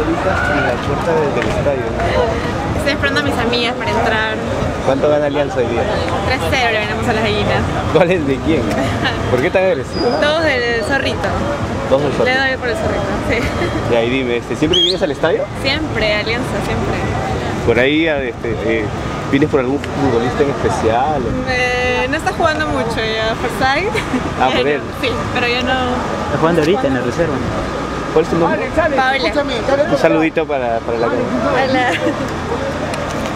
ahorita en la puerta del, del estadio. Estoy esperando a mis amigas para entrar. ¿Cuánto gana Alianza hoy día? 3-0 le ganamos a las gallinas. ¿Cuál es de quién? ¿Por qué tan agresivo? Todos del zorrito. Dos del Le sorteo. doy por el zorrito, sí. Y ahí dime, este, ¿siempre vienes al estadio? Siempre, Alianza, siempre. Por ahí, este, eh, ¿vienes por algún futbolista en especial? Eh, no está jugando mucho ya, Forsyth. Ah, por él. Sí, pero yo no. Está jugando ahorita en la reserva. ¿Cuál es tu nombre? Paula. Un saludito para, para la. Hola.